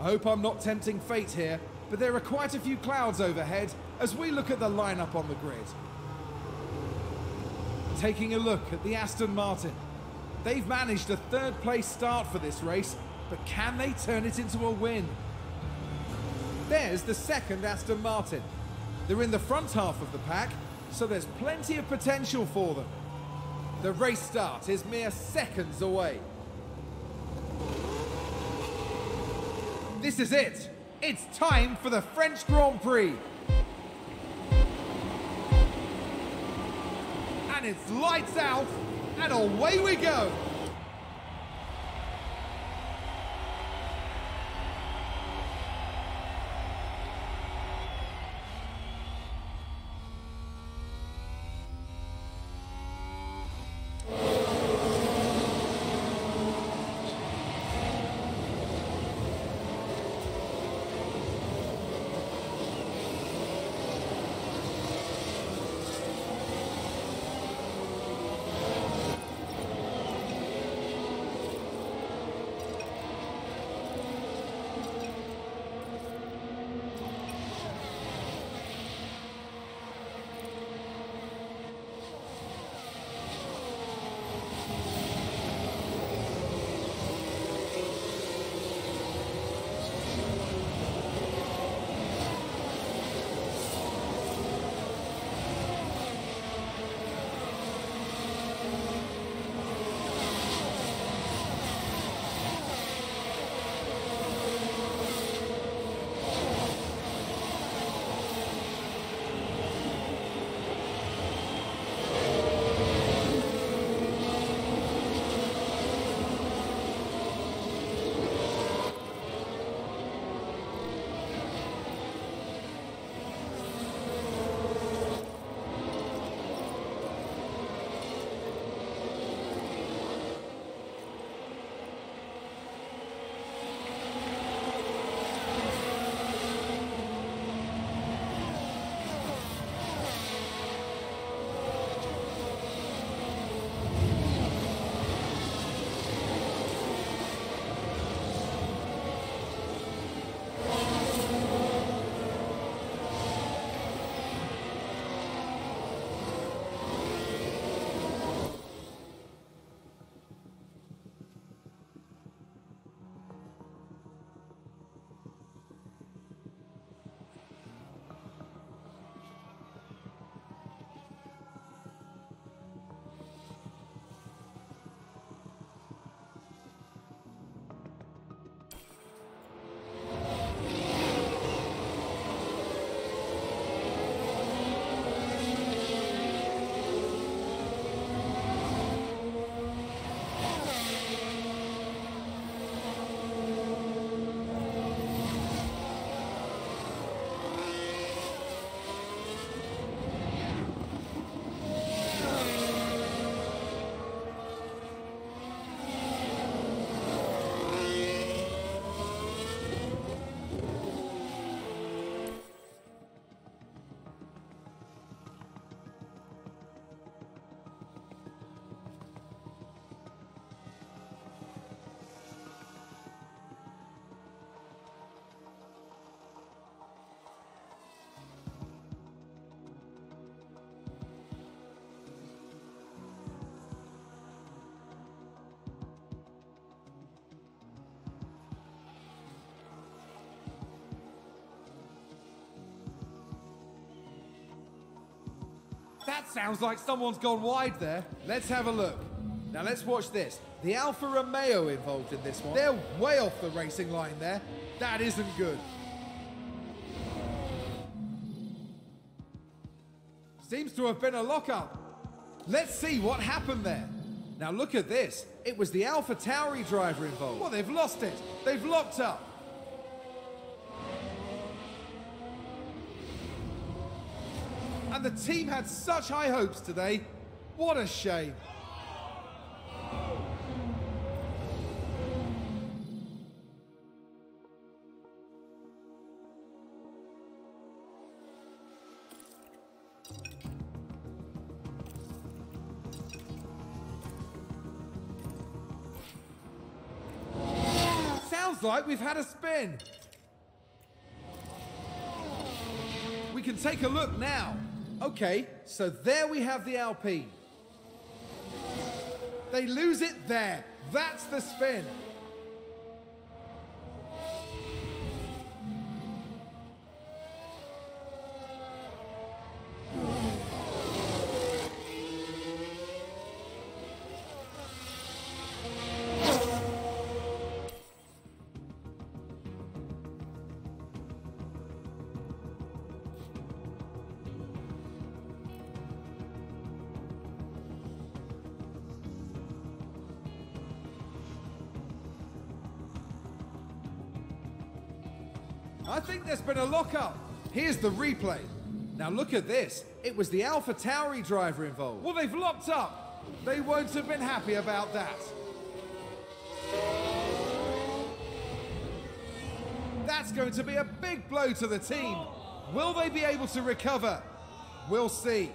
I hope I'm not tempting fate here, but there are quite a few clouds overhead as we look at the lineup on the grid. Taking a look at the Aston Martin. They've managed a third place start for this race, but can they turn it into a win? There's the second Aston Martin. They're in the front half of the pack, so there's plenty of potential for them. The race start is mere seconds away. This is it. It's time for the French Grand Prix. And it's lights out, and away we go. That sounds like someone's gone wide there. Let's have a look. Now let's watch this. The Alfa Romeo involved in this one. They're way off the racing line there. That isn't good. Seems to have been a lockup. Let's see what happened there. Now look at this. It was the Alpha Tauri driver involved. Well, they've lost it. They've locked up. And the team had such high hopes today. What a shame. Sounds Sounds like we've had a spin. We can take a look now. Okay, so there we have the Alpine. They lose it there. That's the spin. I think there's been a lockup. Here's the replay. Now look at this. It was the Alpha Tauri driver involved. Well, they've locked up. They won't have been happy about that. That's going to be a big blow to the team. Will they be able to recover? We'll see.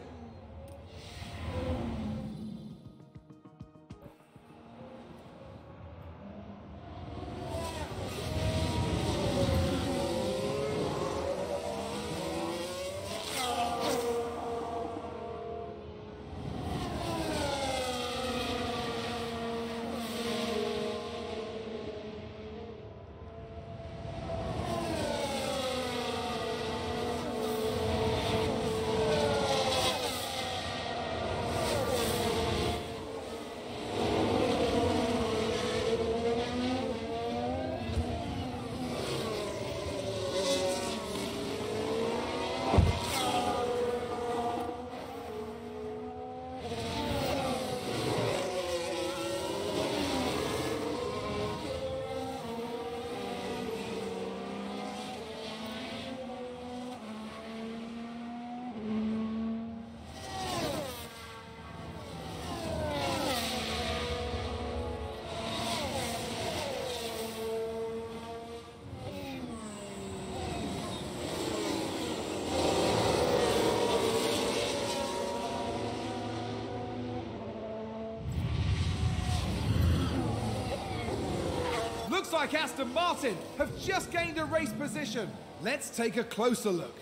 Looks like Aston Martin have just gained a race position. Let's take a closer look.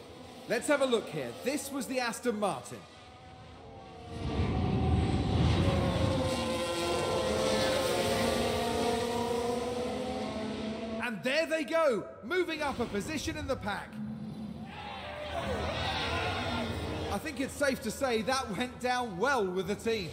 Let's have a look here. This was the Aston Martin. And there they go, moving up a position in the pack. I think it's safe to say that went down well with the team.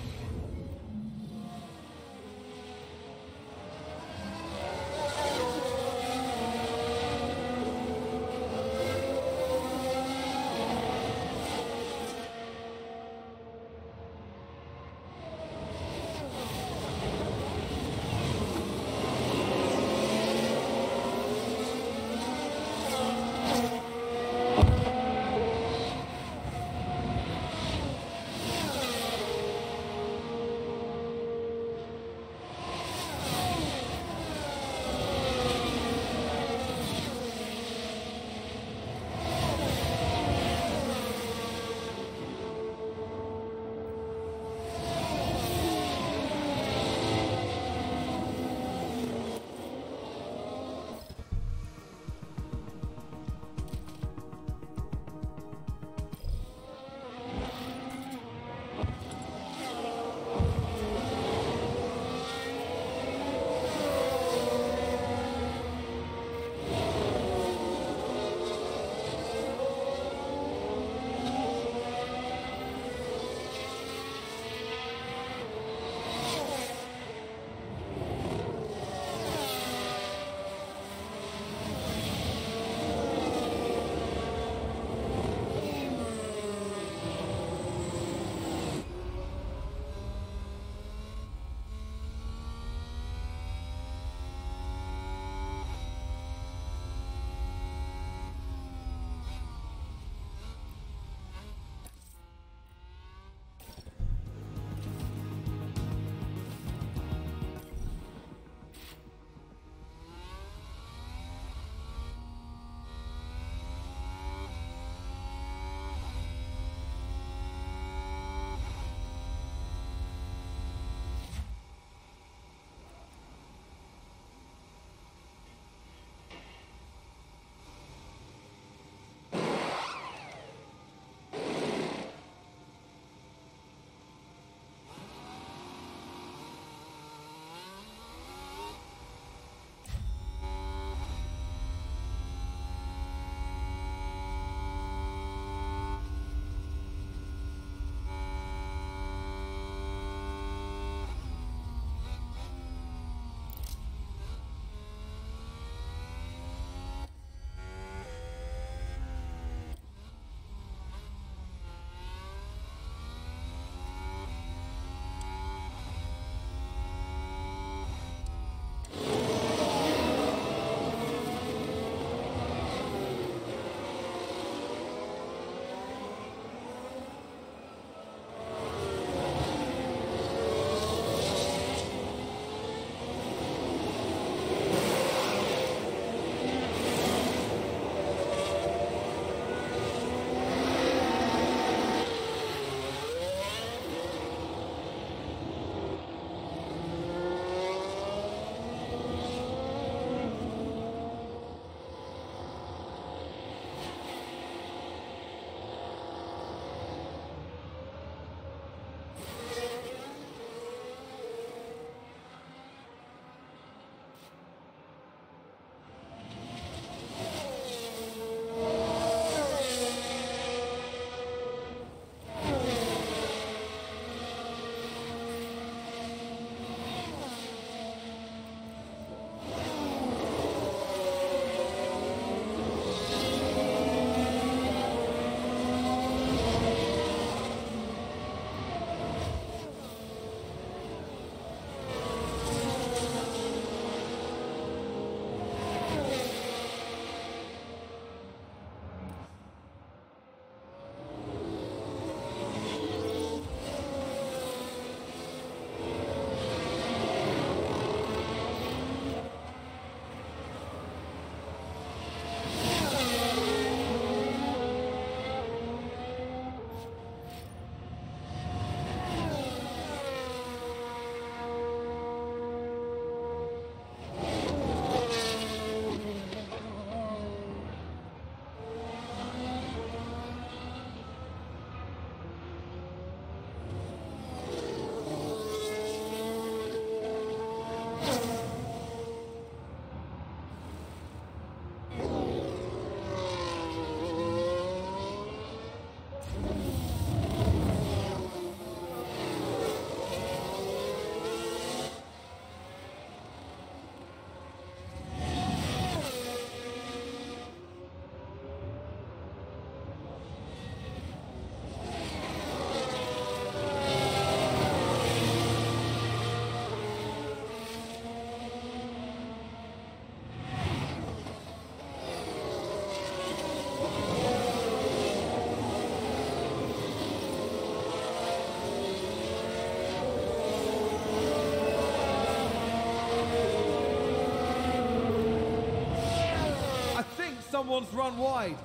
Someone's run wide.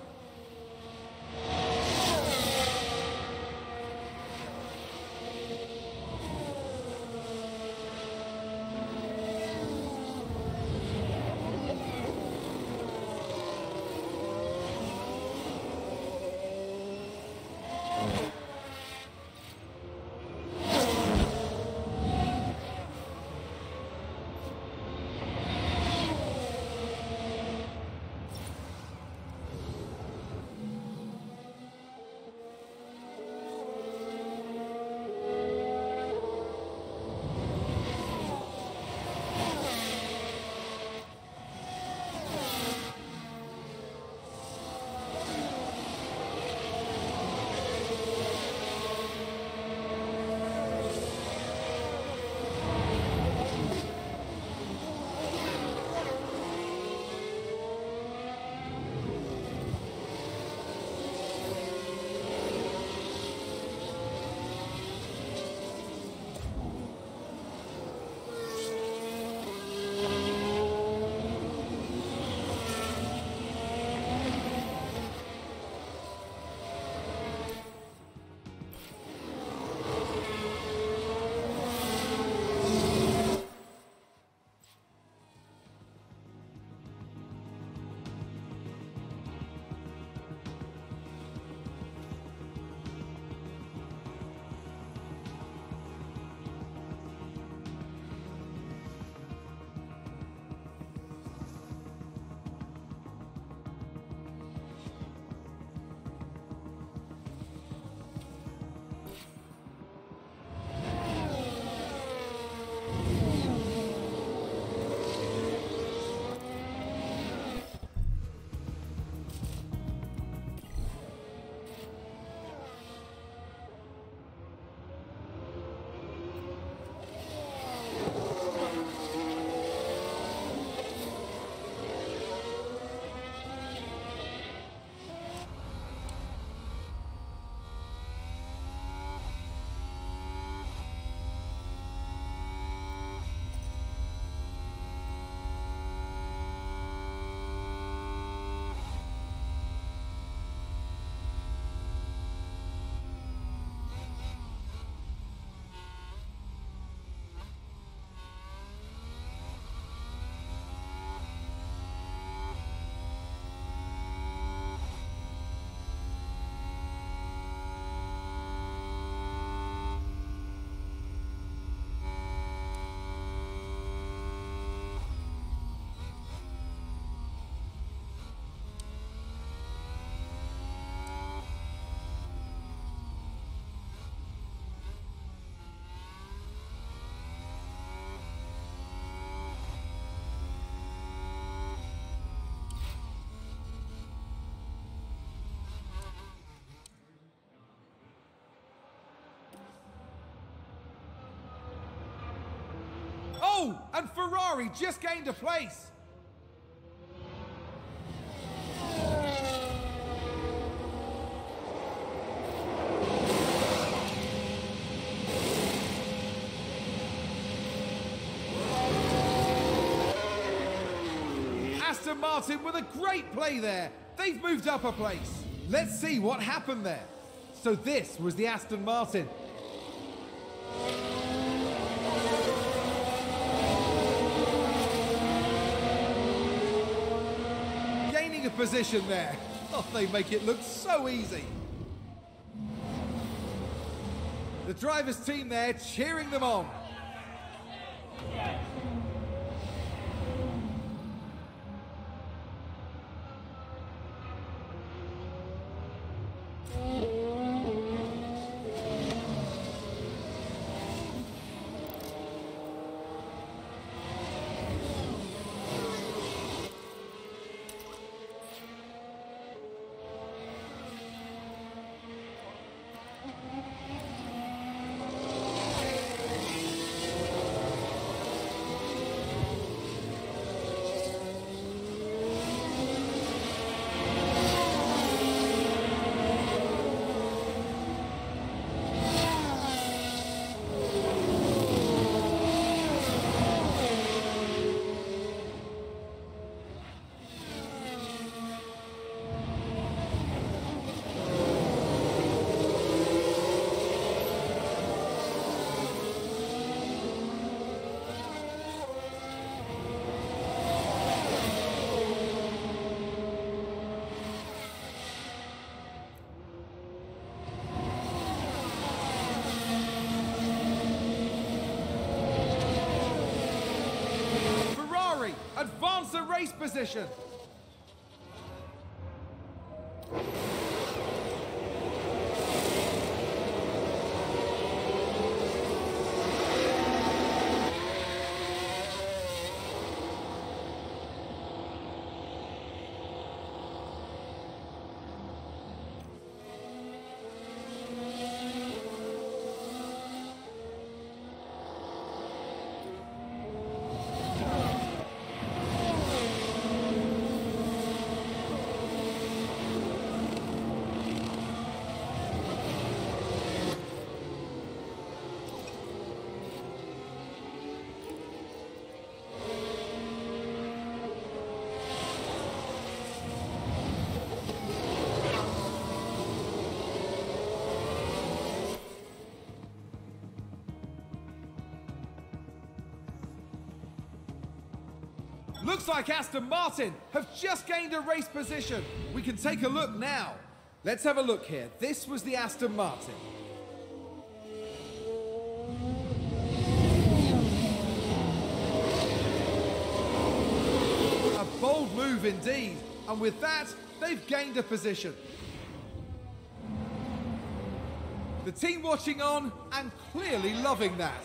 Oh, and Ferrari just gained a place. Aston Martin with a great play there. They've moved up a place. Let's see what happened there. So this was the Aston Martin. Position there. Oh, they make it look so easy. The driver's team there cheering them on. Advance the race position. Looks like Aston Martin have just gained a race position. We can take a look now. Let's have a look here. This was the Aston Martin. A bold move indeed. And with that, they've gained a position. The team watching on and clearly loving that.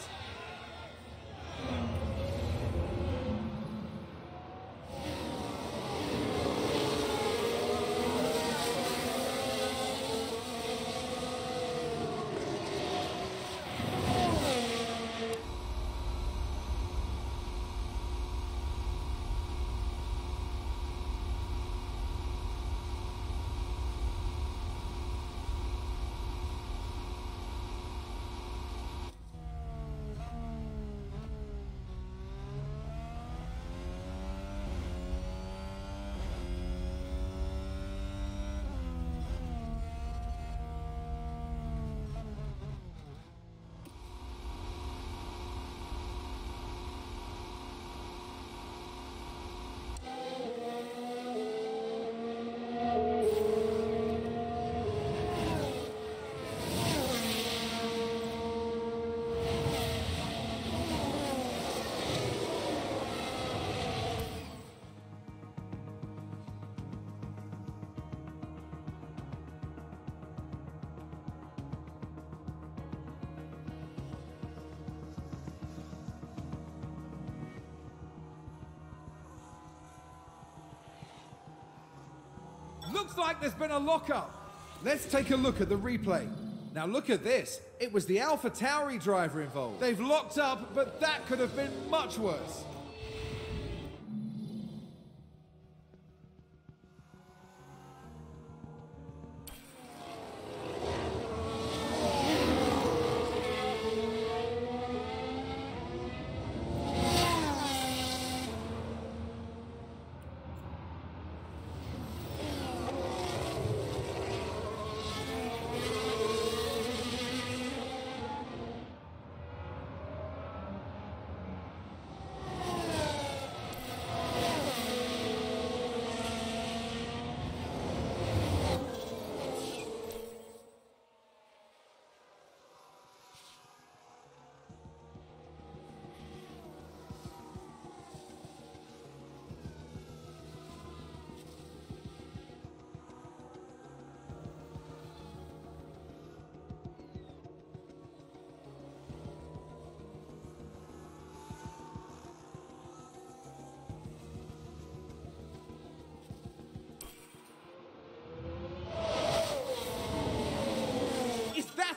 Looks like there's been a lockup. Let's take a look at the replay. Now look at this. It was the Alpha Tauri driver involved. They've locked up, but that could have been much worse.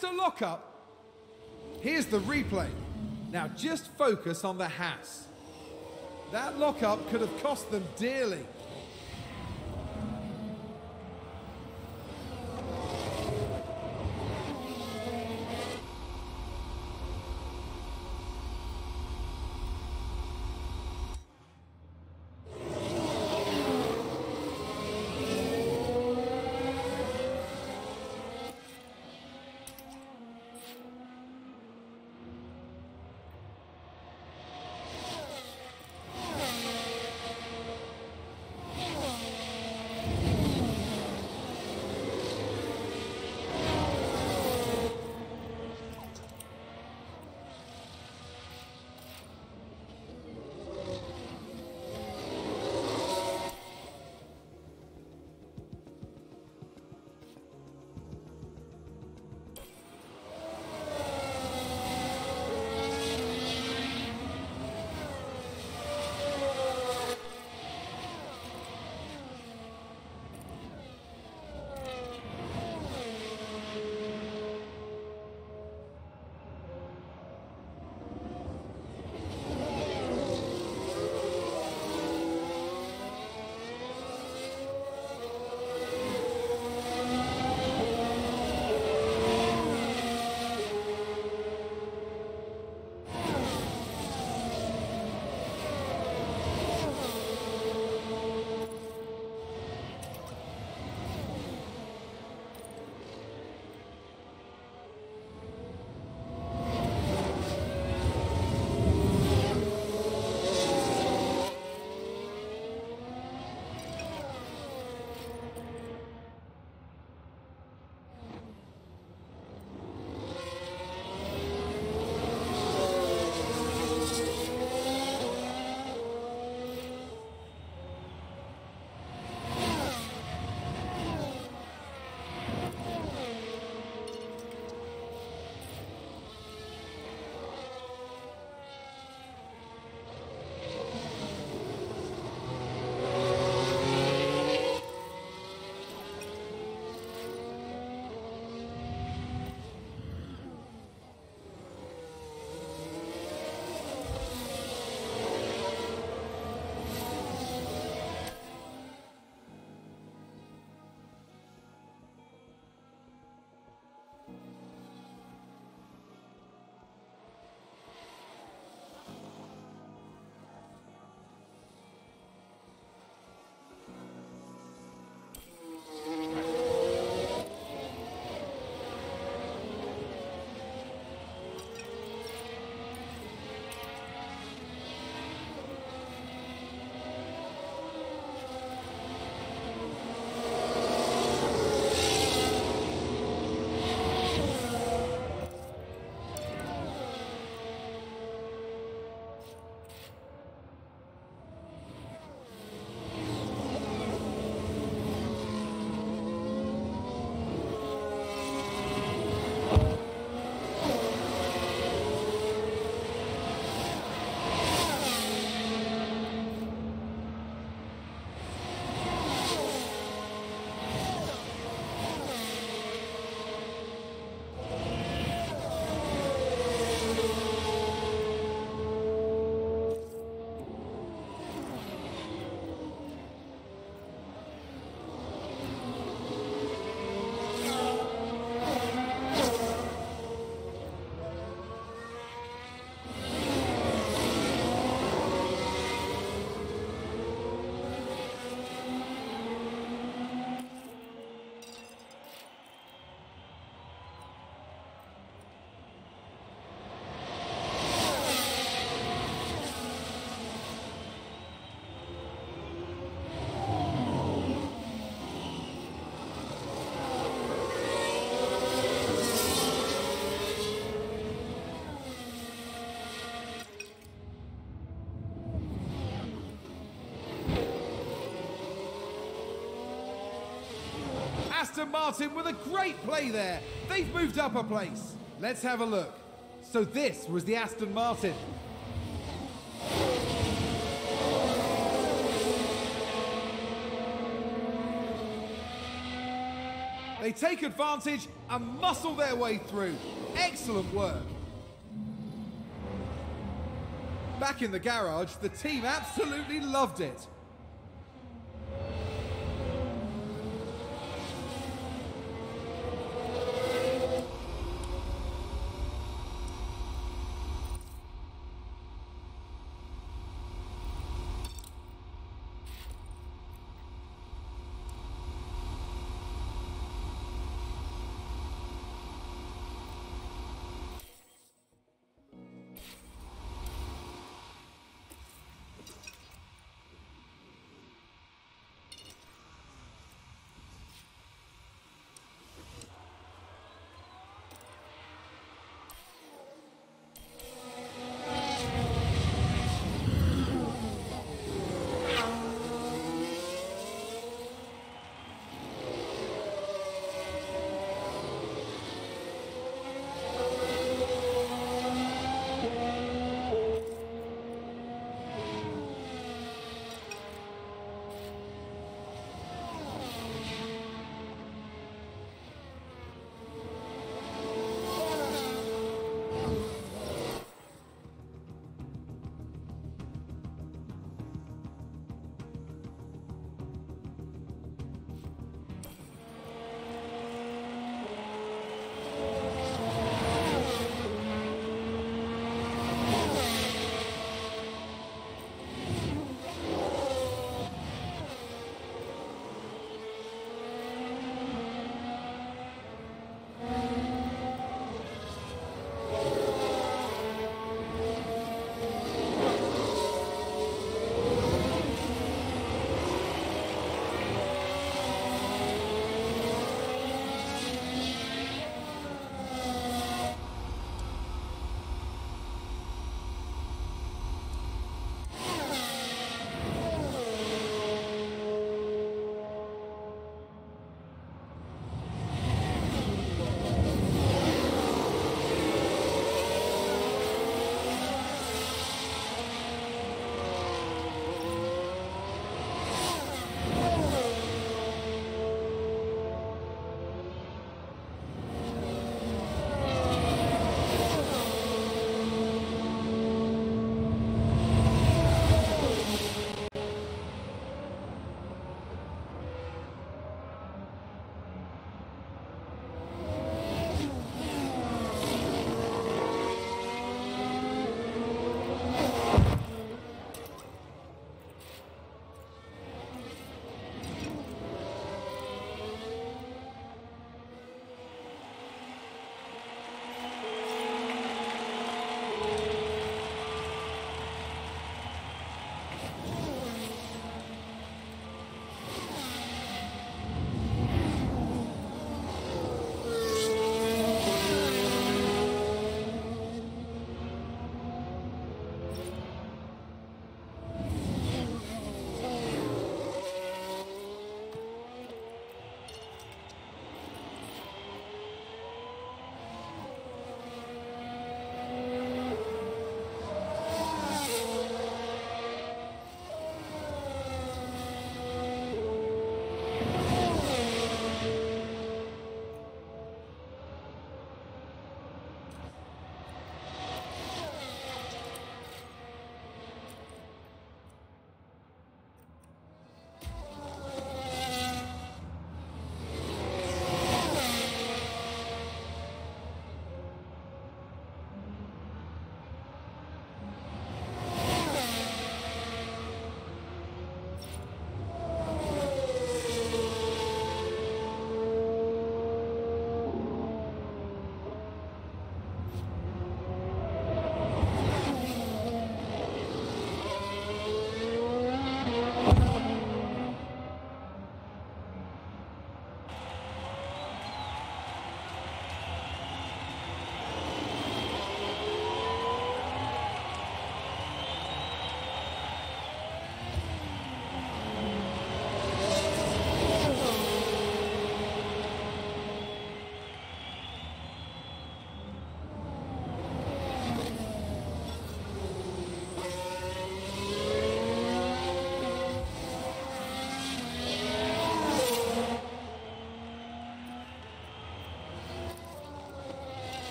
Is that a lockup? Here's the replay. Now just focus on the Haas. That lockup could have cost them dearly. Aston Martin with a great play there. They've moved up a place. Let's have a look. So this was the Aston Martin. They take advantage and muscle their way through. Excellent work. Back in the garage, the team absolutely loved it.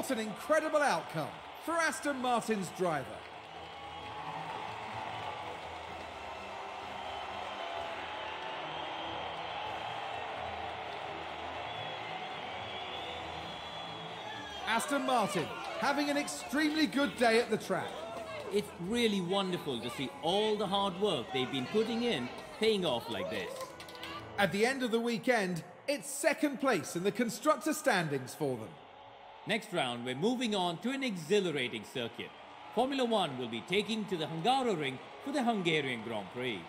What an incredible outcome for Aston Martin's driver. Aston Martin having an extremely good day at the track. It's really wonderful to see all the hard work they've been putting in paying off like this. At the end of the weekend, it's second place in the constructor standings for them. Next round, we're moving on to an exhilarating circuit. Formula One will be taking to the Hungaroring for the Hungarian Grand Prix.